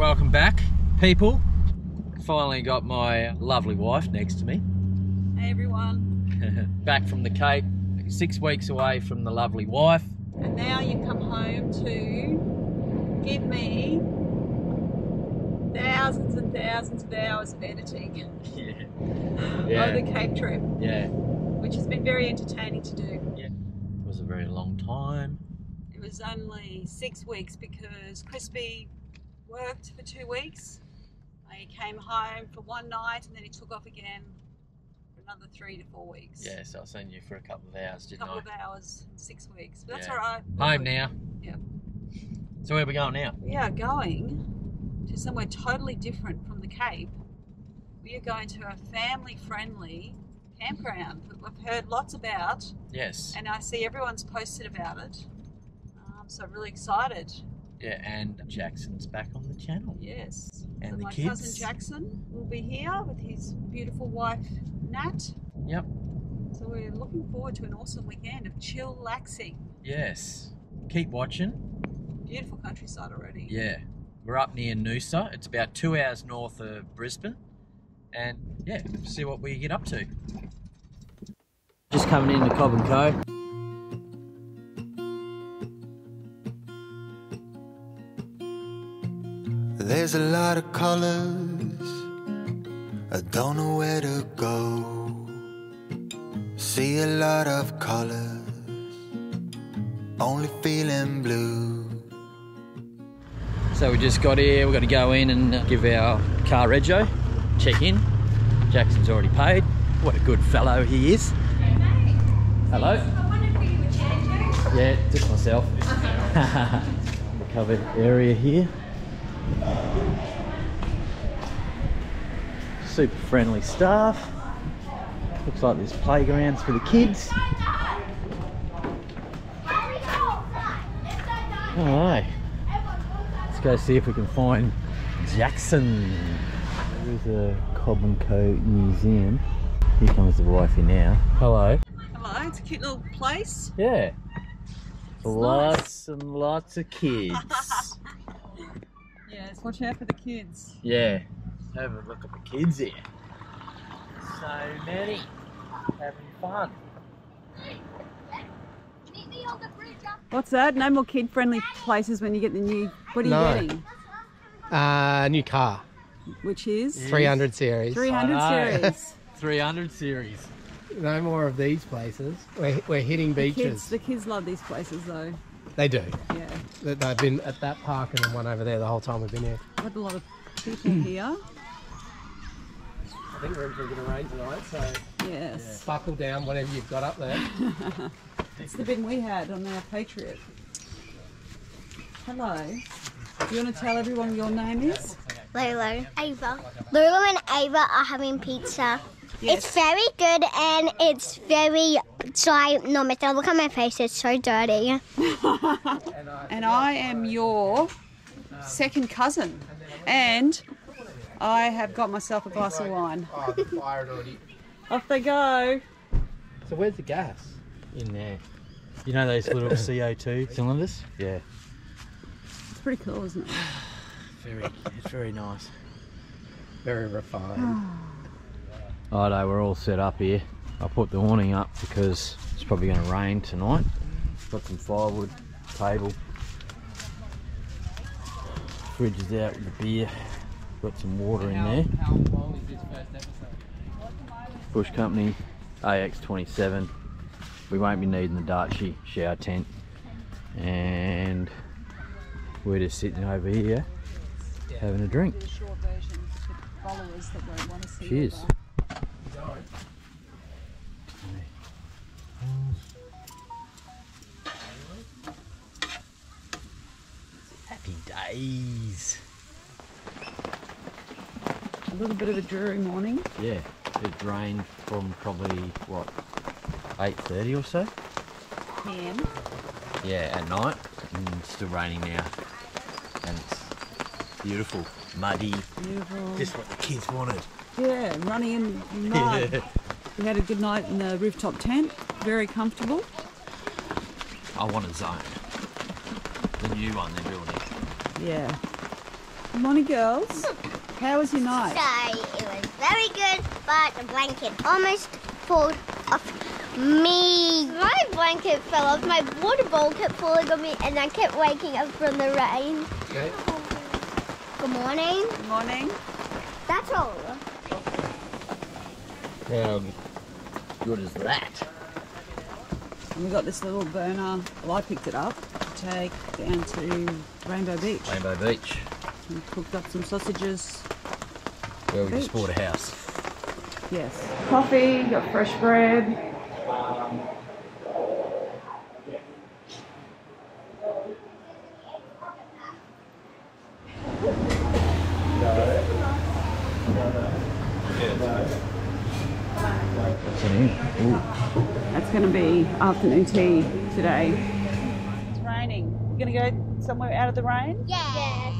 Welcome back, people. Finally got my lovely wife next to me. Hey everyone. back from the Cape, six weeks away from the lovely wife. And now you come home to give me thousands and thousands of hours of editing Yeah. of the Cape trip, Yeah. which has been very entertaining to do. It was a very long time. It was only six weeks because Chrispy worked for two weeks. He came home for one night and then he took off again for another three to four weeks. Yeah, so I seen you for a couple of hours, A didn't couple I? of hours six weeks. But that's Yeah. all right. Home now. Yeah. So where are we going now? We are going to somewhere totally different from the Cape. We are going to a family friendly campground that we've heard lots about Yes. and I see everyone's posted about it. Um, so I'm really excited. Yeah, and Jackson's back on the channel. Yes. And so the my kids. cousin Jackson will be here with his beautiful wife Nat. Yep. So we're looking forward to an awesome weekend of chillaxing. Yes. Keep watching. Beautiful countryside already. Yeah. We're up near Noosa. It's about two hours north of Brisbane. And yeah, see what we get up to. Just coming into Cobb and Co. There's a lot of colors. I don't know where to go. See a lot of colors. Only feeling blue. So we just got here. We're going to go in and give our car rego, check in. Jackson's already paid. What a good fellow he is. Hello. Yeah, just myself. the covered area here. Super friendly staff. Looks like there's playgrounds for the kids. Alright. Let's go see if we can find Jackson. There's a Cobb Co museum. Here comes the wifey now. Hello. Hello, it's a cute little place. Yeah. It's Lots and lots of kids. Yes, watch out for the kids. yeah. Have a look at the kids here. So many. Having fun. What's that? No more kid-friendly places when you get the new. What are you No. getting? Uh, new car, Which is 300 series. 300 series. 300 series. No more of these places. We're, we're hitting The beaches. kids, the kids love these places though. They do. Yeah, They- They've been at that park and then one over there the whole time we've been here. I've had a lot of people here. I think we're in for a bit of rain tonight, so Yes, buckle down, whatever you've got up there. it's the bin we had on our Patriot. Hello. Do you want to tell everyone your name is? Lulu. Ava. Lulu and Ava are having pizza. Yes. It's very good and it's very dry. No, Mister, look at my face. It's so dirty. and I am your second cousin, and I have got myself a glass of wine. Oh, the fire had already. Off they go. So where's the gas? In there. You know those little CO2 cylinders? Yeah. It's pretty cool, isn't it? Very, it's very nice. Very refined. Oh, Righto, we're all set up here. I put the awning up because it's probably going to rain tonight. Got some firewood, table. Fridge is out with the beer. Got some water in there. How long is this first episode? Bush Company AX27. We won't be needing the Darche shower tent. And we're just sitting over here having a drink. The short version for followers that won't want to see. Cheers. Happy days. A little bit of a dreary morning. Yeah, it rained from probably what 8:30 or so. PM. Yeah, at night, and still raining now, and it's beautiful, muddy, Beautiful. just what the kids wanted. Yeah, running in mud. Yeah. We had a good night in the rooftop tent. Very comfortable. I want a zone. The new one they're building. Yeah. Good morning, girls. How was your night? So it was very good, but the blanket almost pulled off me. My blanket fell off. My water bowl kept falling on me, and I kept waking up from the rain. Okay. Good morning. Good morning. That's all. How good is that? And we got this little burner. Well, I picked it up to take down to Rainbow Beach. Rainbow Beach, And cooked up some sausages. where we Beach. just bought a house. Yes. Coffee, got fresh bread. What's in here? Ooh. That's going to be afternoon tea today. It's raining. We're going to go somewhere out of the rain? Yes.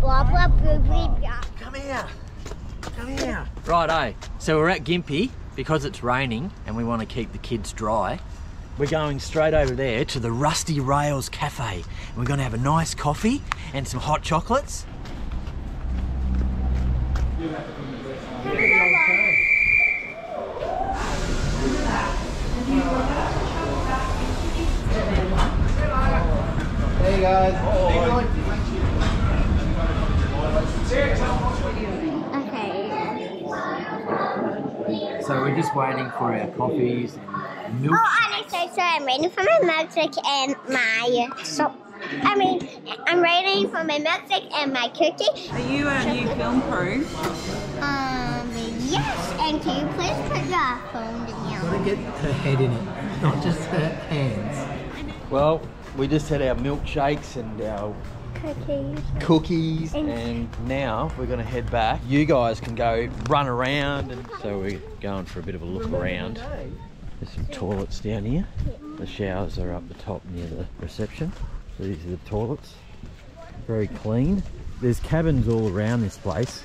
Blah blah blah blah blah. Come here. Come here. Righto. Eh? So we're at Gympie because it's raining and we want to keep the kids dry. We're going straight over there to the Rusty Rails Cafe. And we're going to have a nice coffee and some hot chocolates. Hey guys. Okay. So we're just waiting for our coffees and milk. Oh, Alex, so sorry. I'm waiting for my milkshake and my so. I mean, I'm waiting for my milkshake and my cookie. Are you a new film crew? Um, yes. And can you please put your phone down? Gotta get her head in it, not just her hands. Well, we just had our milkshakes and our Cookies. cookies And- and now we're going to head back. You guys can go run around and so we're going for a bit of a look around. There's some toilets down here. The showers are up the top near the reception. So these are the toilets. Very clean. There's cabins all around this place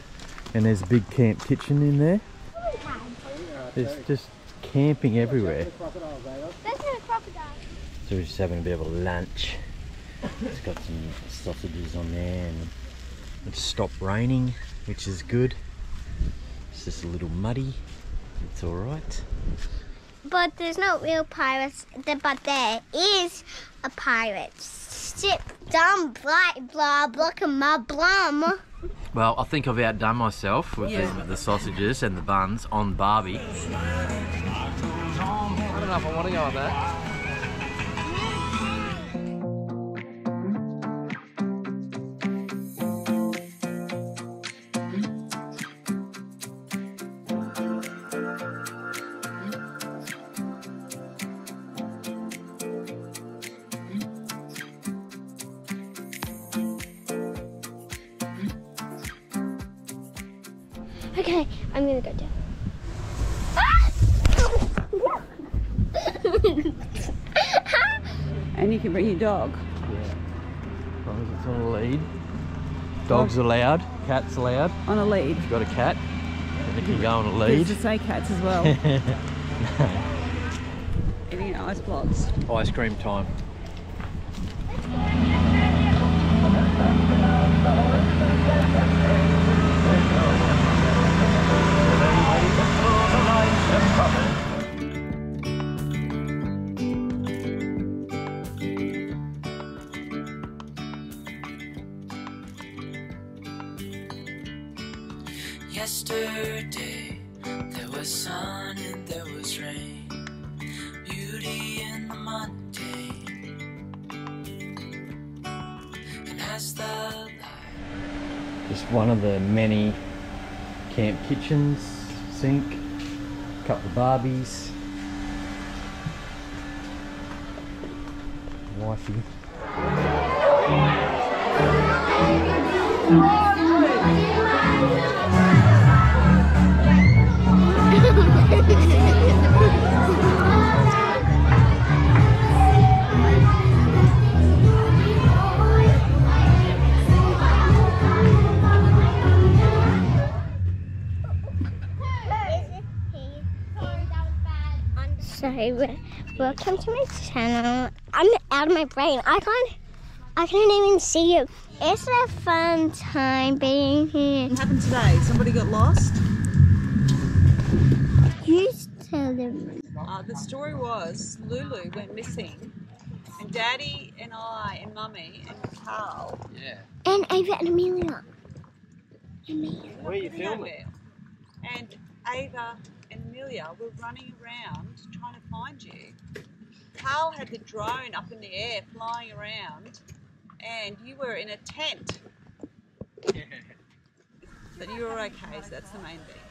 and there's a big camp kitchen in there. There's just camping everywhere. That's a crocodile. So we're just having a bit of a lunch. It's got some sausages on there and it's stopped raining, which is good. It's just a little muddy. It's alright. But there's no real pirates. But there is a pirate ship. Dumb, blah, blah, blah, blah, blah. Well, I think I've outdone myself with the, the sausages and the buns on Barbie. I don't know if I want to go on that. Okay, I'm gonna go down. And you can bring your dog. Yeah. As long as it's on a lead. Dogs oh. allowed, cats allowed. On a lead. If you've got a cat, then it can go on a There's lead. to say cats as well. Any ice blocks? Ice cream time. Just one of the many camp kitchens, sink, couple of Barbies. Wifey. Welcome to my channel. I'm out of my brain. I can't I can't even see you. It's a fun time being here. What happened today? Somebody got lost? Who's telling Uh, the story was Lulu went missing, and Daddy and I and Mummy and Carl. Yeah. And Ava and Amelia. Amelia. Where are you where. And Ava Amelia were running around trying to find you. Carl had the drone up in the air flying around, and you were in a tent. But you were okay, so that's the main thing.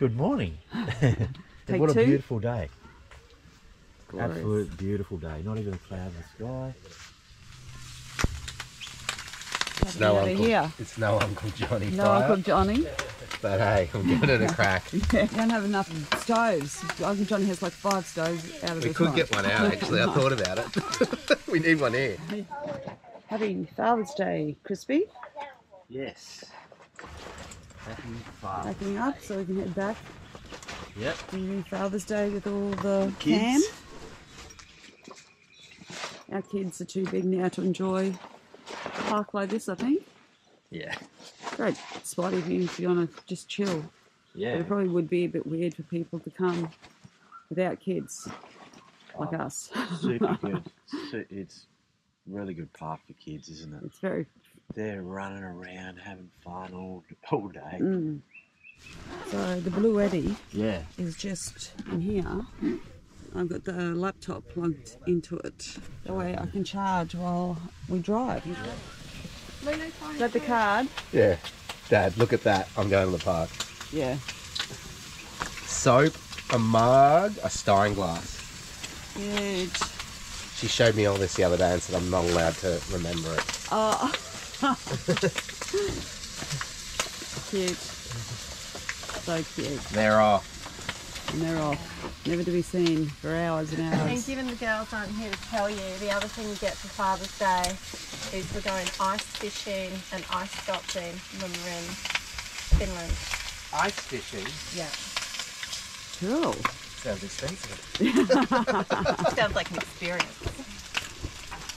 Good morning. Take what a two. beautiful day. Glorious. Absolute beautiful day. Not even a cloud in the sky. It's no Uncle, here. It's no Uncle Johnny No fire, Uncle Johnny. but hey, I'm giving it a crack. You don't have enough stoves. Uncle Johnny has like five stoves out of We this could one. get one out actually. I thought about it. we need one here. Happy Father's Day, Chrispy. Yes. Happy far. Packing up so we can head back. Yep. Happy Father's Day with all the Kids. cam. Our kids are too big now to enjoy a park like this, I think. Yeah. Great spot if you, if you want to just chill. But Yeah. it probably would be a bit weird for people to come without kids like us. Super good. It's really good park for kids, isn't it? It's very. They're running around having fun all, all day. Mm. So the Bluetti Yeah. is just in here. I've got the laptop plugged into it. That way I can charge while we drive. Is that the card? Yeah. Dad, look at that. I'm going to the park. Yeah. Soap, a mug, a stein glass. Good. She showed me all this the other day and said I'm not allowed to remember it. Oh. cute. So cute. They're off. And they're off. Never to be seen for hours and hours. And hours. given the girls aren't here to tell you, the other thing you get for Father's Day is we're going ice fishing and ice sculpting when we're in Finland. Ice fishing Yeah. Cool. sounds expensive. Sounds like an experience.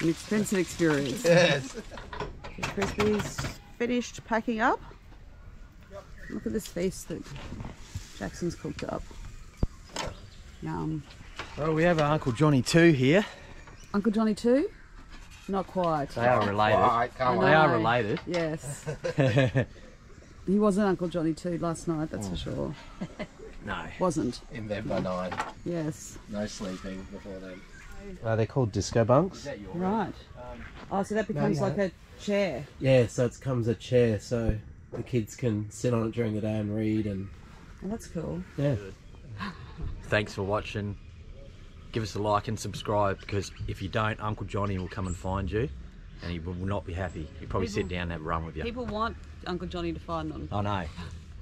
An expensive experience. Yes. Chrispy's finished packing up. Look at this feast that Jackson's cooked up. Yum. Well, we have our Uncle Johnny too here. Uncle Johnny too? Not quite. They are related. Right, come I They are related. Yes. he wasn't Uncle Johnny too last night, that's for sure. No. Wasn't. In bed by nine. Yes. No sleeping before then. Uh, they're called disco bunks. Right. Oh, so that becomes yeah. like a chair. Yeah, so it comes a chair so the kids can sit on it during the day and read and Oh, that's cool. yeah. Thanks for watching. Give us a like and subscribe because if you don't, Uncle Johnny will come and find you and he will not be happy. He'll probably sit People- down and have a run with you. People want Uncle Johnny to find them. I know.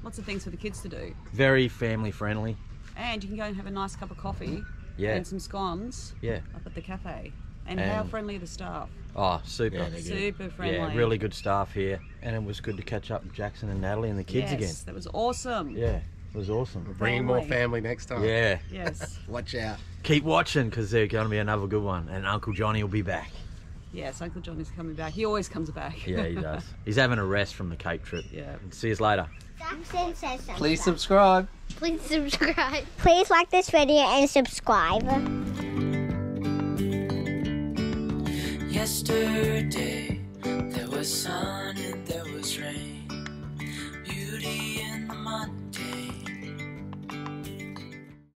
Lots of things for the kids to do. Very family friendly. And you can go and have a nice cup of coffee Yeah. and some scones Yeah. up at the cafe. And, how friendly are the staff? Oh, super. Yeah. Super friendly. Yeah, really good staff here. And it was good to catch up with Jackson and Natalie and the kids yes, again. That was awesome. Yeah, it was awesome. Bringing oh more Family. family next time. Yeah. Yes. Watch out. Keep watching because there's going to be another good one. And Uncle Johnny will be back. Yes, Uncle Johnny's coming back. He always comes back. Yeah, he does. He's having a rest from the Cape trip. Yeah. See you later. Jackson says something. Please subscribe. Please subscribe. Please like this video and subscribe. Yesterday, there was sun and there was rain.